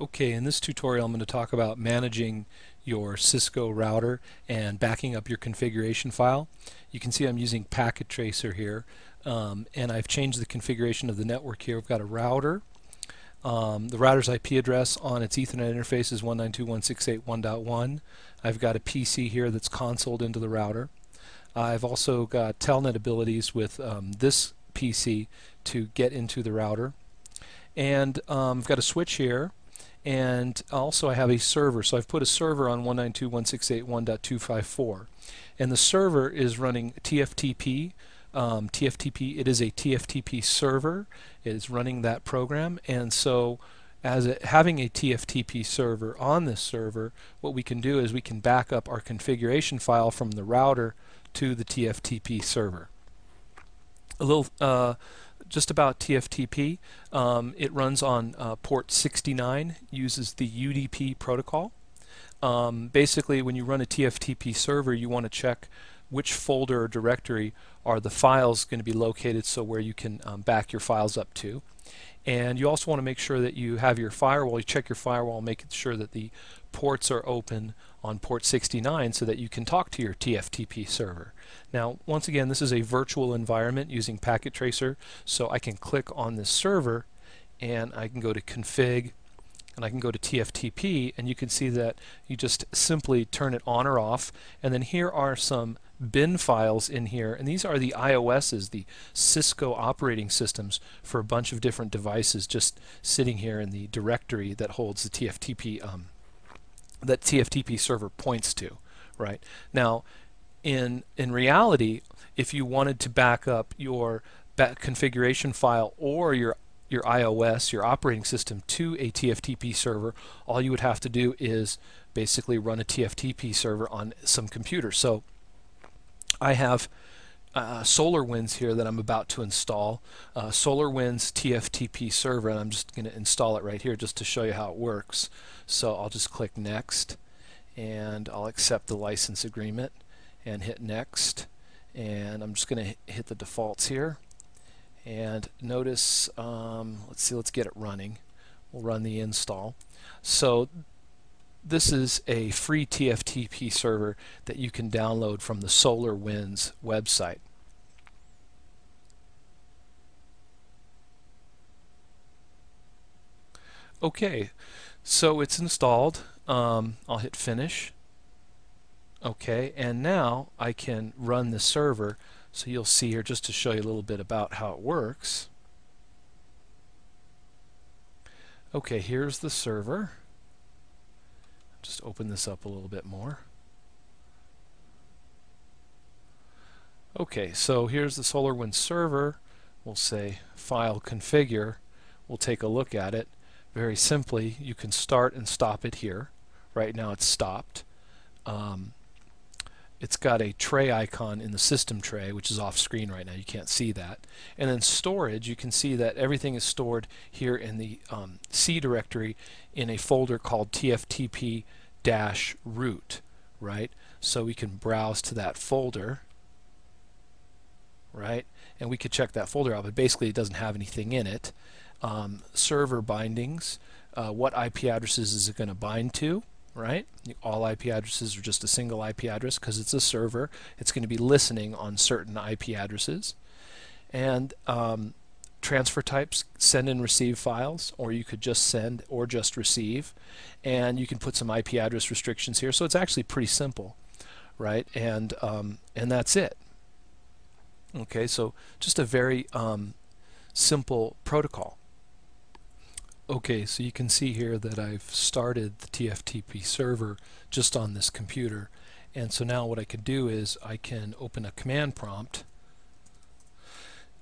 Okay, in this tutorial I'm going to talk about managing your Cisco router and backing up your configuration file. You can see I'm using Packet Tracer here um, and I've changed the configuration of the network here. We've got a router. Um, the router's IP address on its Ethernet interface is 192.168.1.1. I've got a PC here that's consoled into the router. I've also got telnet abilities with um, this PC to get into the router. And um, I've got a switch here and also I have a server. So I've put a server on 192.168.1.254 and the server is running TFTP um, TFTP it is a TFTP server. It is running that program. And so as having a TFTP server on this server what we can do is we can back up our configuration file from the router to the TFTP server. A little uh, just about TFTP. Um, it runs on uh, port 69, uses the UDP protocol. Um, basically, when you run a TFTP server, you want to check which folder or directory are the files going to be located so where you can um, back your files up to. And you also want to make sure that you have your firewall, you check your firewall, making sure that the ports are open on port 69 so that you can talk to your TFTP server. Now, once again, this is a virtual environment using Packet Tracer, so I can click on this server and I can go to config and I can go to TFTP and you can see that you just simply turn it on or off and then here are some bin files in here and these are the IOSs the Cisco operating systems for a bunch of different devices just sitting here in the directory that holds the TFTP um, that TFTP server points to, right? Now, in in reality, if you wanted to back up your configuration file or your your IOS, your operating system, to a TFTP server, all you would have to do is basically run a TFTP server on some computer. So I have uh, SolarWinds here that I'm about to install. Uh, SolarWinds TFTP server, and I'm just going to install it right here just to show you how it works. So I'll just click Next, and I'll accept the license agreement, and hit Next. And I'm just going to hit the defaults here. And notice, um, let's see, let's get it running. We'll run the install. So this is a free TFTP server that you can download from the SolarWinds website. Okay, so it's installed. Um, I'll hit finish. Okay, and now I can run the server. So you'll see here just to show you a little bit about how it works. Okay, here's the server. Just open this up a little bit more. Okay, so here's the SolarWinds server. We'll say file configure. We'll take a look at it. Very simply, you can start and stop it here. Right now it's stopped. Um, it's got a tray icon in the system tray, which is off screen right now. You can't see that. And then storage, you can see that everything is stored here in the um, C directory in a folder called tftp-root, right? So we can browse to that folder, right? And we could check that folder out, but basically it doesn't have anything in it. Um, server bindings, uh, what IP addresses is it going to bind to? Right? All IP addresses are just a single IP address because it's a server. It's going to be listening on certain IP addresses. And um, transfer types, send and receive files, or you could just send or just receive. And you can put some IP address restrictions here. So it's actually pretty simple, right? And, um, and that's it. Okay, so just a very um, simple protocol. Okay, so you can see here that I've started the TFTP server just on this computer. And so now what I can do is I can open a command prompt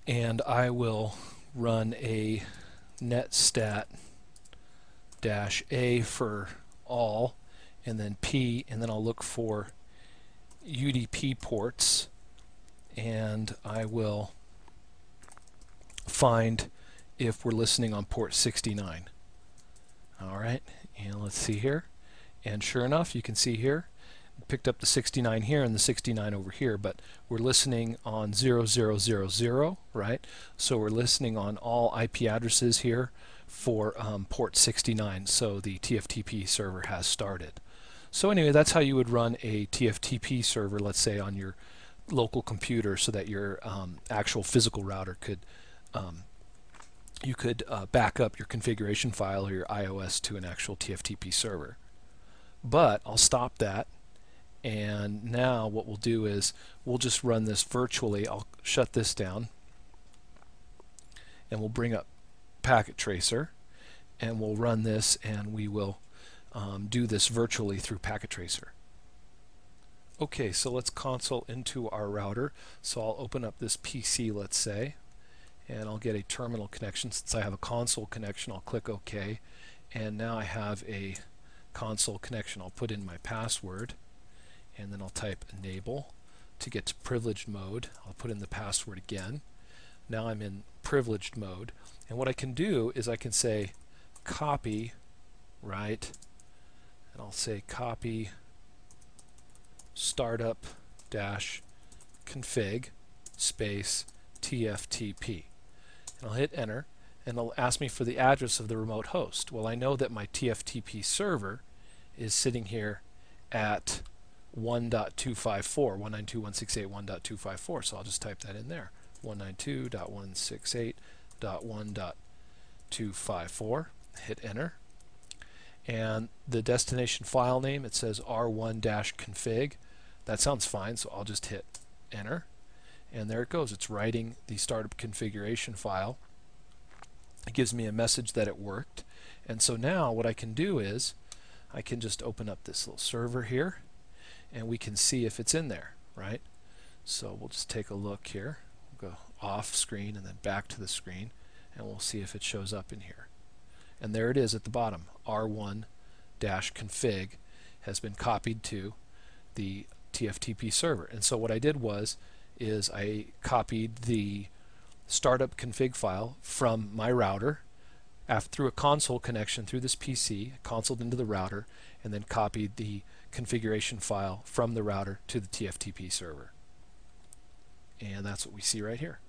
and I will run a netstat dash A for all and then P and then I'll look for UDP ports and I will find if we're listening on port 69. All right, and let's see here. And sure enough, you can see here, picked up the 69 here and the 69 over here, but we're listening on 0000, right? So we're listening on all IP addresses here for um, port 69, so the TFTP server has started. So anyway, that's how you would run a TFTP server, let's say on your local computer so that your um, actual physical router could um, you could uh, back up your configuration file or your IOS to an actual TFTP server. But I'll stop that and now what we'll do is we'll just run this virtually. I'll shut this down and we'll bring up Packet Tracer and we'll run this and we will um, do this virtually through Packet Tracer. Okay, so let's console into our router. So I'll open up this PC, let's say, and I'll get a terminal connection. Since I have a console connection, I'll click OK. And now I have a console connection. I'll put in my password, and then I'll type enable to get to privileged mode. I'll put in the password again. Now I'm in privileged mode. And what I can do is I can say copy, right, and I'll say copy startup dash config space TFTP. And I'll hit enter and it'll ask me for the address of the remote host. Well, I know that my TFTP server is sitting here at 1.254, 192.168.1.254, so I'll just type that in there, 192.168.1.254, hit enter, and the destination file name, it says r1-config, that sounds fine, so I'll just hit enter. And there it goes. It's writing the startup configuration file. It gives me a message that it worked. And so now what I can do is I can just open up this little server here and we can see if it's in there, right? So we'll just take a look here. We'll go off screen and then back to the screen and we'll see if it shows up in here. And there it is at the bottom. R1-config has been copied to the TFTP server. And so what I did was is I copied the startup config file from my router after, through a console connection through this PC, consoled into the router, and then copied the configuration file from the router to the TFTP server. And that's what we see right here.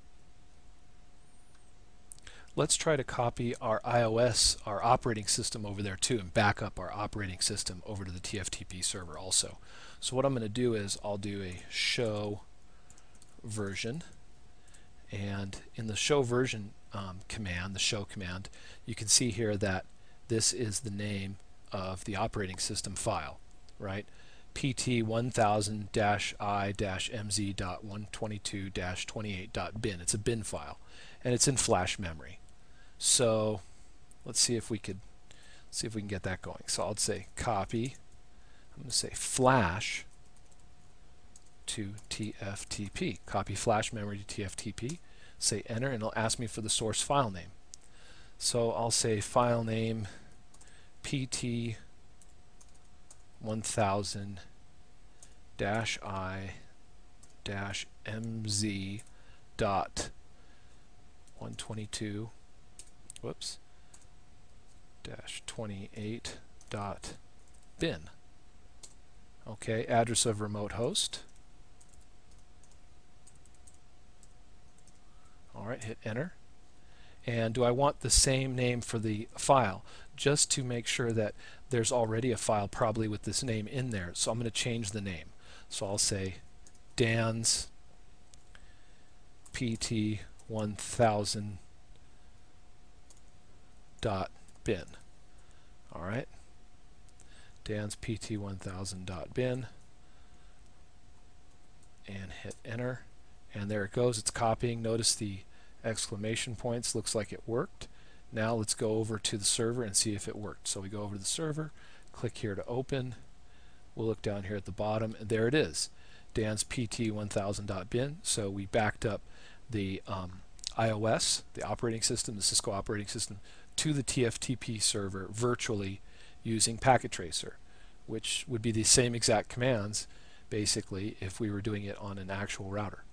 Let's try to copy our IOS, our operating system over there too, and back up our operating system over to the TFTP server also. So what I'm going to do is I'll do a show version and in the show version um, command, the show command, you can see here that this is the name of the operating system file, right? pt1000-i-mz.122-28.bin. It's a bin file, and it's in flash memory. So let's see if we could see if we can get that going. So I'll say copy I'm going to say flash to TFTP. Copy flash memory to TFTP. Say enter and it'll ask me for the source file name. So I'll say file name pt 1000 dash i dash mz dot 122 whoops dash 28 dot bin Okay, address of remote host. Alright, hit enter. And do I want the same name for the file? Just to make sure that there's already a file probably with this name in there. So I'm going to change the name. So I'll say Dan's PT 1000 dot bin. Alright. Dan's pt1000.bin and hit enter and there it goes it's copying notice the exclamation points looks like it worked. Now let's go over to the server and see if it worked. So we go over to the server click here to open. We'll look down here at the bottom and there it is Dan's pt1000.bin so we backed up the um, IOS the operating system the Cisco operating system to the TFTP server virtually using Packet Tracer, which would be the same exact commands basically if we were doing it on an actual router.